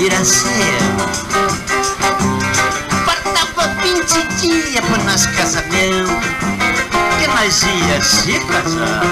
Iracema Faltava 20 dias para nosso casamento. Que nós ia se casar?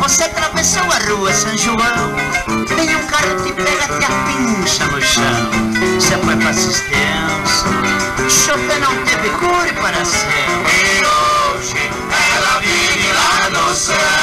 Você atravessou a rua São João Vem um carro te pega até a pincha no chão. Você foi pra assistência Chover não teve cura para sempre lá no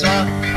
song.